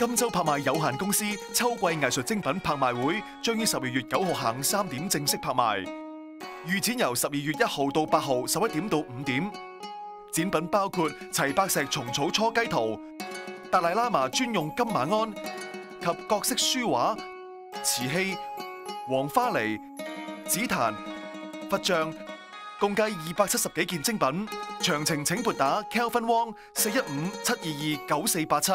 金州拍卖有限公司秋季艺术精品拍卖会将于十二月九号下午三点正式拍卖，预展由十二月一号到八号十一点到五点，展品包括齐白石虫草初鸡图、达赖喇嘛专用金马鞍及各式书画、瓷器、黄花梨、紫檀、佛像，共计二百七十几件精品。详情请拨打 Kelvin Wong 四一五七二二九四八七。